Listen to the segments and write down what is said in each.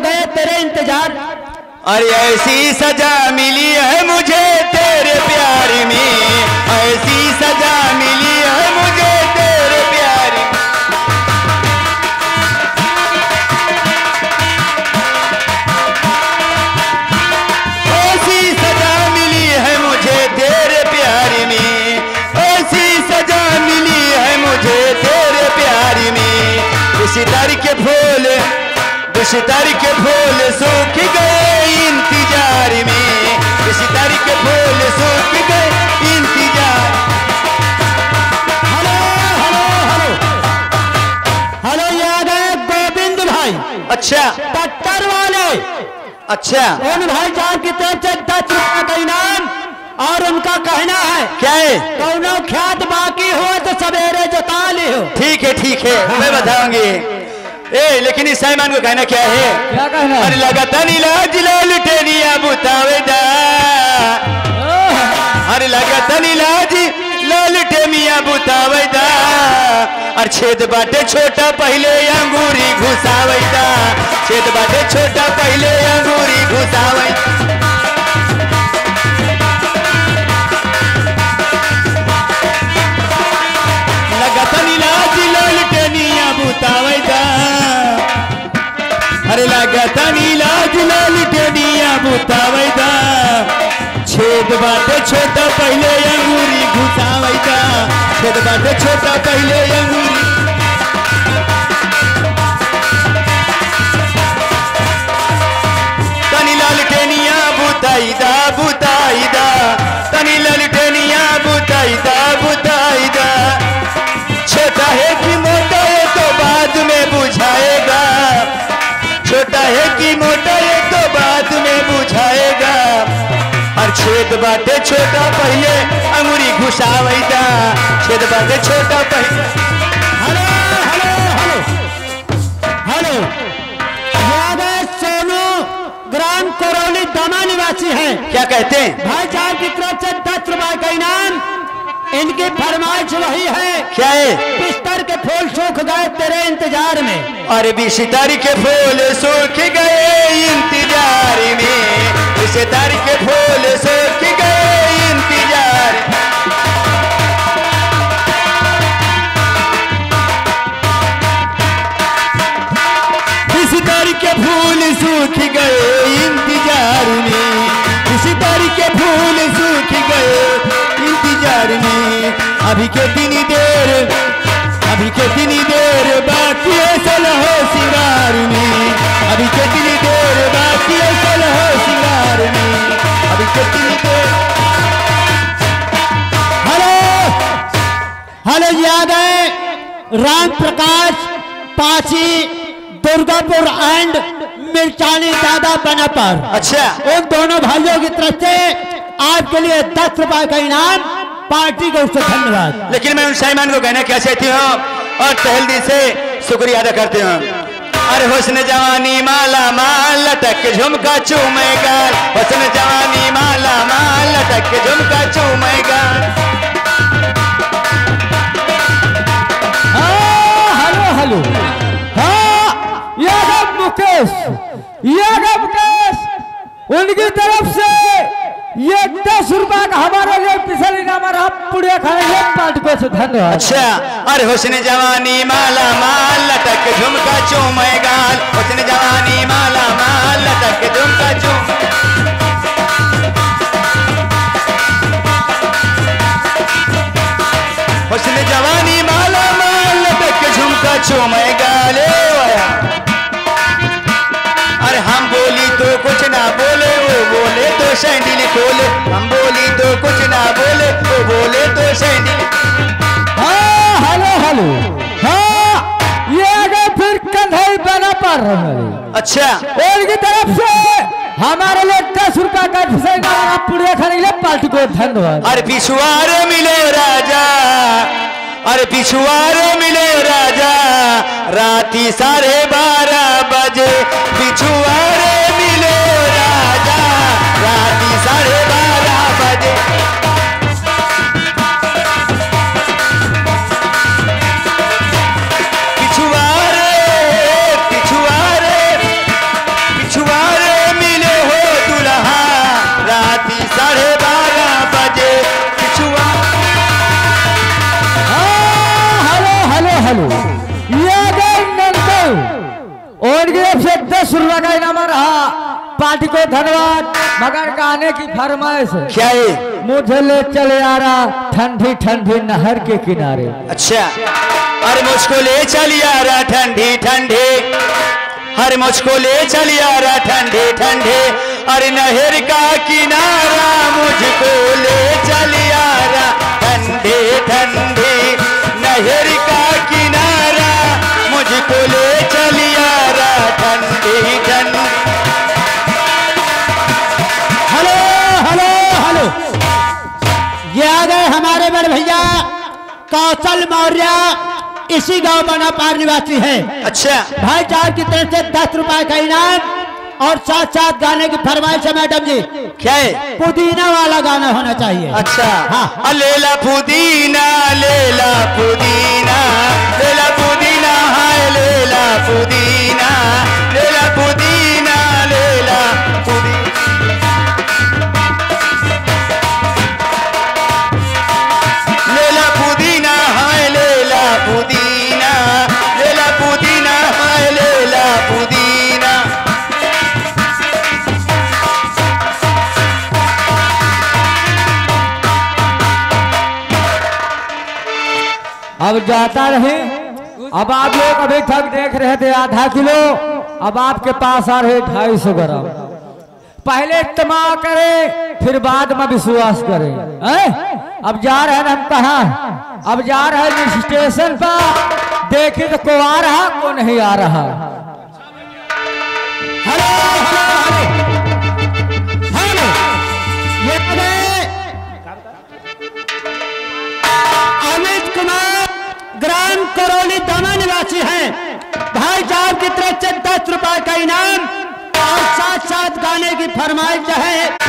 गए तेरे इंतज़ार। अरे ऐसी सजा मिली है मुझे तेरे प्यार में। ऐसी सजा मिली है मुझे तेरे प्यार ऐसी सजा मिली है मुझे तेरे प्यार में। ऐसी सजा मिली है मुझे तेरे प्यार में। बिस्तर के फूल बिस्तर के फूल सूख गए इंतज़ार में। बिस्तर के फूल सूख गए इंतज़ार। Hello hello hello. हेलो याद है गोविंद भाई? अच्छा। टक्कर वाले। अच्छा। उन भाई जान की तरफ़ से दस रुपया का इनाम और उनका कहना है क्या है? कौनो ख्यात बाकी हो तो सवेरे जोता लियो ठीक है ठीक है। मैं बताऊँगी। ए लेकिन इस साइमान को कहना क्या है? क्या कहना? अरे लगाता नीलाज लाल टेनिया बुतावेदा। अरे लगाता नीलाज लाल टेमिया बुतावेदा। और छेद बाटे छोटा पहले अंगूरी घुसावेदा। छेद बाटे छोटा पहले अंगूरी घुसावेदा। बाटे छोटा पहले अंगूरी घुसावेदा छेद बाटे छोटा पहले अंगूरी छेद बाटे छोटा पहले अंगूरी घुसावेगा छेद बाटे छोटा पहले। Hello hello hello. हेलो। ये आ सोनू ग्राम करौली दमा निवासी हैं। क्या कहते हैं? भाई साहब की तरफ़ से दस रुपए का इनाम। इनकी फरमाइश वही है। क्या है? बिस्तर के फूल सूख गए तेरे इंतज़ार में। और बिस्तर के फूल सूख अभी के दिन देर अभी के दिन देर बाकी है सलहो सिंगार में। अभी के दिन देर बाकी है सलहो सिंगार में। अभी के दिन देर। हेलो हेलो ये आ गए राम प्रकाश पाची दुर्गापुर एंड मिर्चानी दादा बना पर अच्छा। उन दोनों भाइयों की तरफ़ से आपके लिए दस रुपए का इनाम पार्टी को उससे धन्यवाद। लेकिन मैं उन साइमान को कहना क्या चाहती हूँ? और तहल दिल से शुक्रिया अदा करती हूँ। अरे हुस्न जवानी माला माल लटक झुमका चूमेगा। हुस्न जवानी माला माल लटक झुमका चूमेगा। हाँ हेलो हेलो। हाँ ये मुकेश ये मुकेश उनकी तरफ़ से ये दस रुपए का हमारे लिए पिछले इनाम और हम पुड़िया खाएँगे पार्टी को से धन्यवाद अच्छा अरे हुस्न जवानी माला माल लटक झुमका चूमेगा हुस्न जवानी माला माल लटक झुमका चूम। हुस्न जवानी माला माल लटक झुमका चूमेगा ले आया अरे हम बोली तो कुछ ना बोले, वो बोले तो सैंडल खोले। हम बोली तो कुछ बोले तो सैंडल हाँ हेलो हेलो। हाँ ये आगे फिर कंधई बना पर रहे अच्छा। उनकी तरफ़ से हमारे लिए दस रुपया का और पुड़िया खाने के लिए पार्टी को धन्यवाद। अरे पिछुआर मिले राजा। अरे पिछुआर मिले राजा। राती साढ़े बारह बजे पिछुआर रहा। पार्टी को धन्यवाद। मगर गाने की फरमाइश। क्या है? मुझे ले चले आ रहा ठंडी ठंडी नहर के किनारे। अच्छा। अरे मुझको ले चल यारा ठंडी ठंडी। हर मुझको ले चली आ रहा ठंडी ठंडी। अरे नहर का किनारा मुझको ले चल रहा ठंडी ठंडी। नहर का किनारा मुझको ले कौशल मौर्य इसी गाँव बना पार निवासी है। अच्छा। भाई चार की तरफ़ से दस रुपए का इनाम और साथ साथ गाने की फरमाइश है मैडम जी। क्या है? पुदीना वाला गाना होना चाहिए। अच्छा। हाँ। हाँ लेला पुदीना लेला पुदीना लेला पुदीना हाय लेला पुदीना। अब जाता रहे। अब आप लोग अभी तक देख रहे थे आधा किलो। अब आपके पास आ रहे ढाई सौ ग्राम। पहले इस्तेमाल करे, फिर बाद में विश्वास करे? अब जा रहे हम कहा अब जा रहे हैं स्टेशन पर। देखे तो को आ रहा को नहीं आ रहा। हेलो हेलो हेलो निवासी हैं। भाई साहब की तरफ़ से दस रुपए का इनाम और साथ साथ गाने की फरमाइश है।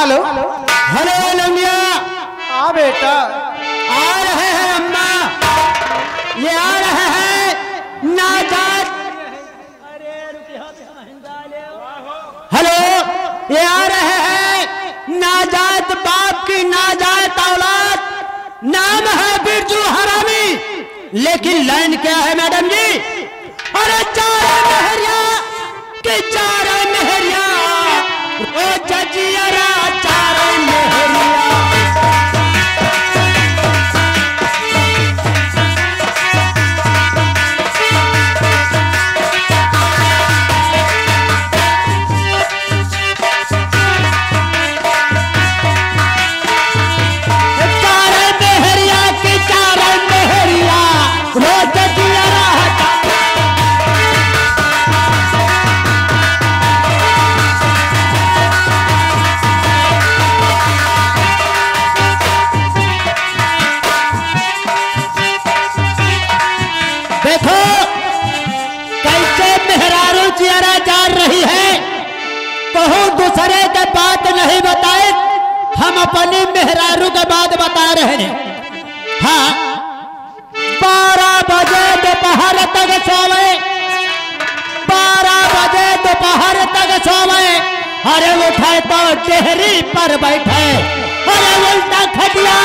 हेलो। हेलो। लंगिया हाँ बेटा। आ रहे हैं अम्मा। ये आ रहे हैं नाजात। हेलो ये आ रहे हैं नाजात बाप की नाजात औलाद। नाम है बिरजू हरामी। लेकिन लाइन क्या है मैडम जी? अरे चारा मेहरिया कि चारा मेहरिया। ओ जजियरा बात नहीं बताए, हम अपनी मेहरारू के बाद बता रहे हैं। हाँ बारह बजे दोपहर तक सोवे बारह बजे दोपहर तक सोवे अरे उठे तो डेहरी पर बैठे। अरे उल्टा खटिया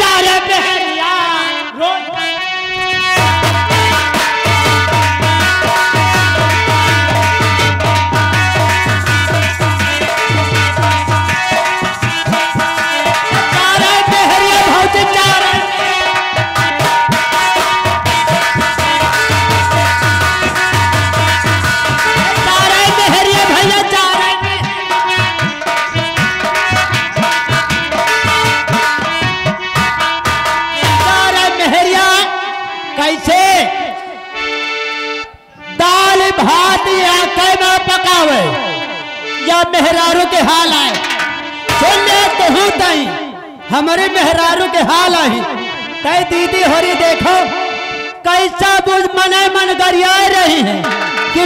बहरिया तारे पकावे या मेहरारू के हाल आए। सुन ले तो तई। हमारे मेहरारू के हाल आई तय दीदी होरी देखो, कैसा बुझ मने मन गरिया रही है कि